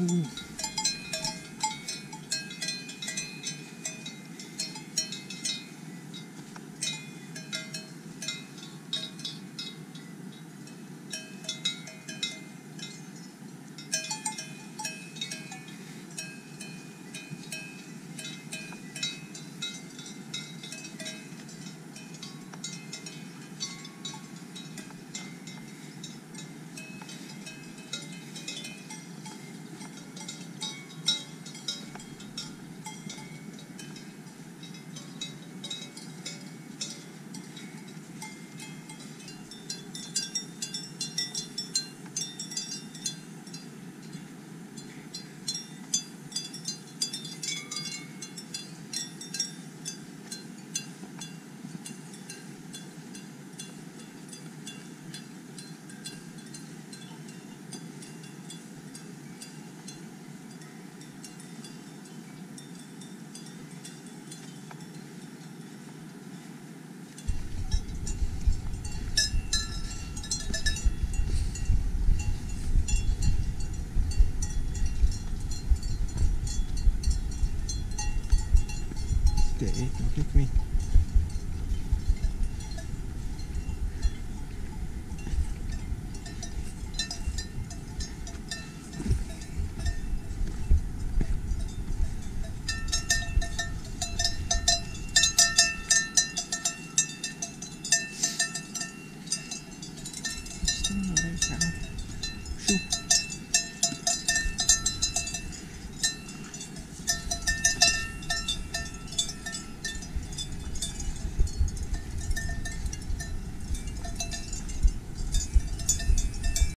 Mm-hmm. Hit eh? it. Don't hit me.